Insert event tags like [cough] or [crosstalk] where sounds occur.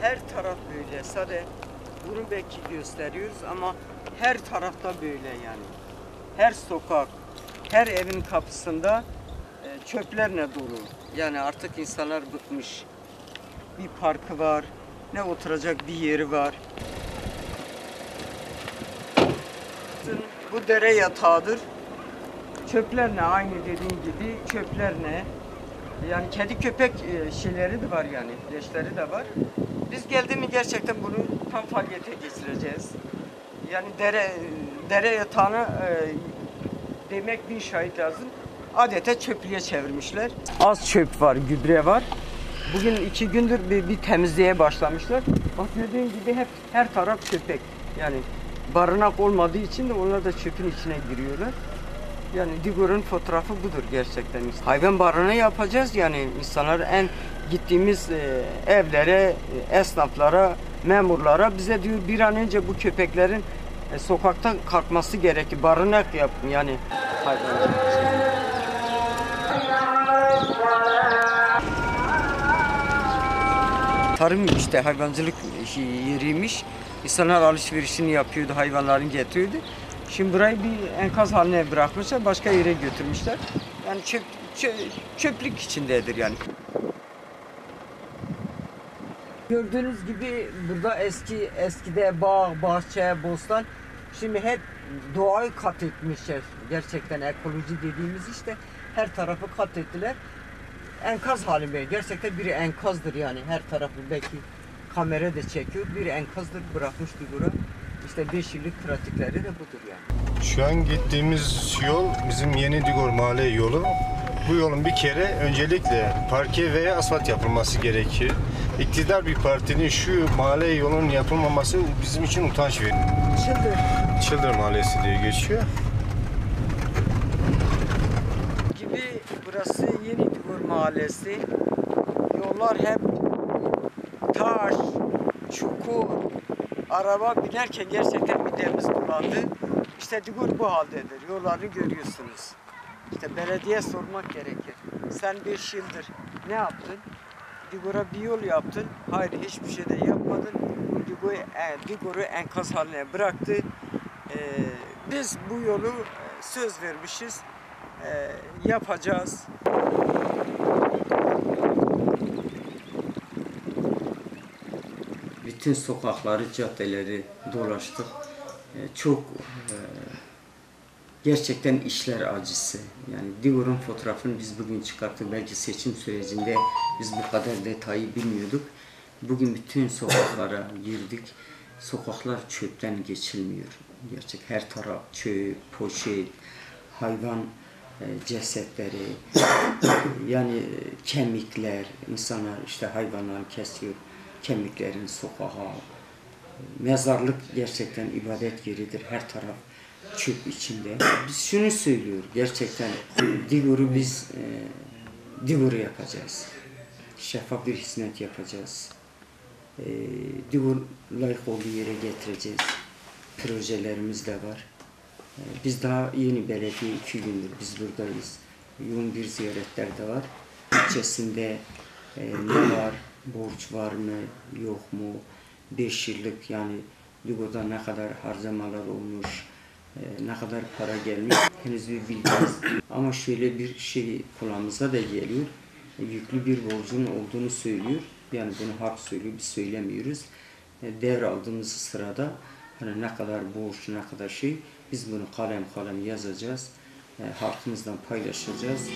Her taraf böyle. Sadece bunu belki gösteriyoruz ama her tarafta böyle yani. Her sokak, her evin kapısında e, çöplerle dolu. Yani artık insanlar bıkmış. Bir parkı var, ne oturacak bir yeri var. Bu dere yatağıdır. Çöpler ne? Aynı dediğim gibi çöpler ne? Yani kedi köpek e, şeyleri de var yani, leşleri de var. Biz geldi mi gerçekten bunu tam faaliyete geçireceğiz. Yani dere dere yatağını e, demek bir şahit lazım. Adeta çöplüğe çevirmişler. Az çöp var, gübre var. Bugün iki gündür bir, bir temizliğe başlamışlar. Bak gördüğün gibi hep her taraf köpek. Yani barınak olmadığı için de onlar da çöpün içine giriyorlar. Yani Digor'un fotoğrafı budur gerçekten. Hayvan barınağı yapacağız yani insanlar en gittiğimiz e, evlere, e, esnaflara, memurlara bize diyor bir an önce bu köpeklerin e, sokaktan kalkması gerekir. Barınak yapın yani hayvancılık. Tarım işte hayvancılık yeriymiş. İnsanlar alışverişini yapıyordu, hayvanlarını getiriyordu. Şimdi burayı bir enkaz haline bırakmışlar, başka yere götürmüşler. Yani çöp, çö- çöplük içindedir yani. Gördüğünüz gibi burada eski eskide bağ, bahçe, bostan şimdi hep doğayı kat etmişler. Gerçekten ekoloji dediğimiz işte her tarafı kat ettiler. Enkaz halinde gerçekten biri enkazdır yani her tarafı belki kamera da çekiyor. Bir enkazdır bırakmış figürü. İşte 5 yıllık pratikleri de budur yani. Şu an gittiğimiz yol bizim Yeni Digor Mahalle yolu. Bu yolun bir kere öncelikle parke veya asfalt yapılması gerekir. İktidar bir partinin şu mahalle yolunun yapılmaması bizim için utanç verici. Çıldır. Çıldır Mahallesi diye geçiyor. gibi burası Yeni Divur Mahallesi. Yollar hep taş, çukur, araba binerken gerçekten midemiz bulandı. İşte Divur bu haldedir. Yolları görüyorsunuz. İşte belediye sormak gerekir. Sen bir yıldır ne yaptın? Digor'a bir yol yaptın. Hayır hiçbir şey de yapmadın. Digor'u, e, Digor'u enkaz haline bıraktı. Ee, biz bu yolu e, söz vermişiz. Ee, yapacağız. Bütün sokakları, caddeleri dolaştık. Ee, çok e, gerçekten işler acısı. Yani Digor'un fotoğrafını biz bugün çıkarttık. Belki seçim sürecinde biz bu kadar detayı bilmiyorduk. Bugün bütün sokaklara girdik. Sokaklar çöpten geçilmiyor. Gerçek her taraf çöp, poşet, hayvan e, cesetleri, [coughs] yani e, kemikler, insanlar işte hayvanları kesiyor, kemiklerin sokağa, mezarlık gerçekten ibadet yeridir. Her taraf çöp içinde. Biz şunu söylüyor gerçekten Digor'u biz e, Digor'u yapacağız. Şeffaf bir hizmet yapacağız. E, Digor layık olduğu yere getireceğiz. Projelerimiz de var. E, Biz daha yeni belediye iki gündür biz buradayız. Yoğun bir ziyaretler de var. Bütçesinde e, ne var, borç var mı, yok mu, beş yıllık yani Digor'da ne kadar harcamalar olmuş, e, ne kadar para gelmiş henüz bir bilgiyiz. Ama şöyle bir şey kulağımıza da geliyor. E, Yüklü bir borcun olduğunu söylüyor. Yani bunu halk söylüyor, biz söylemiyoruz. E, Devraldığımız sırada hani ne kadar borç, ne kadar şey biz bunu kalem kalem yazacağız. Halkımızdan paylaşacağız.